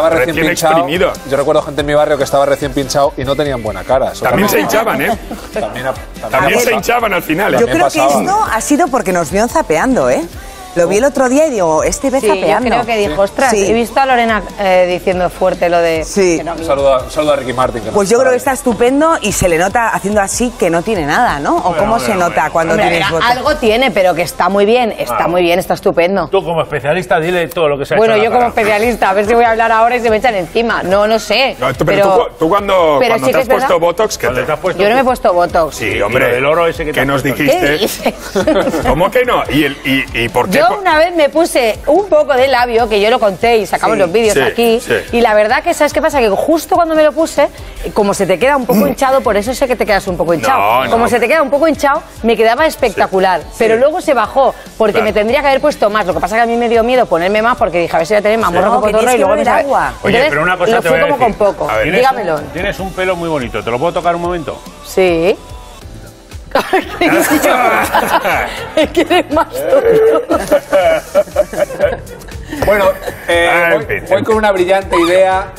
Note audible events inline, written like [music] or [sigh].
estaba recién, Recién pinchado. exprimido. Yo recuerdo gente en mi barrio que estaba recién pinchado y no tenían buena cara. Eso También se hinchaban, ¿eh? [laughs] También, se hinchaban al final, ¿eh? Yo creo que esto ha sido porque nos vio zapeando, ¿eh? Lo vi el otro día y digo, este ve Sí, yo zapeando. creo que dijo, ostras, Sí. he visto a Lorena eh, diciendo fuerte lo de... Sí. que no- Un saludo, a, un saludo a Ricky Martin. que Pues yo creo que está estupendo y se le nota haciendo así que no tiene nada, ¿no? ¿O cómo se nota cuando Hombre, tienes voto? algo tiene, pero que está muy bien, está Ah. muy bien, está estupendo. Tú como especialista dile todo lo que se ha Bueno, hecho yo como cara. especialista, a ver si voy a hablar ahora y se me echan encima. No, no sé. No, tú- pero, tú, tú cuando, pero cuando sí te has verdad. puesto Botox, ¿qué te- te has puesto Yo no me he puesto Botox. Sí, hombre. Del oro ese que te ¿Qué has nos dijiste? ¿Cómo que no? ¿Y, el, y, y por qué? Yo una vez me puse un poco de labio, que yo lo conté y sacamos Sí, los vídeos sí, aquí. sí. Y la verdad que, ¿sabes qué pasa? Que justo cuando me lo puse, como se te queda un poco [clears throat] hinchado, por eso sé que te quedas un poco hinchado. No, no. Como se te queda un poco hinchado, me quedaba espectacular. Pero luego se bajó, porque Claro. me tendría que haber puesto más. Lo que pasa que a mí me dio miedo ponerme más, porque dije, a ver si voy a tener más morro que tienes y luego me sabe- agua. Oye, Entonces, pero una cosa lo te fui voy a como decir. con poco. A ver. Tienes Dígamelo. Un, tienes un pelo muy bonito. ¿Te lo puedo tocar un momento? Sí. Es que eres más tonto. Bueno, eh, Ah, voy, voy con una brillante idea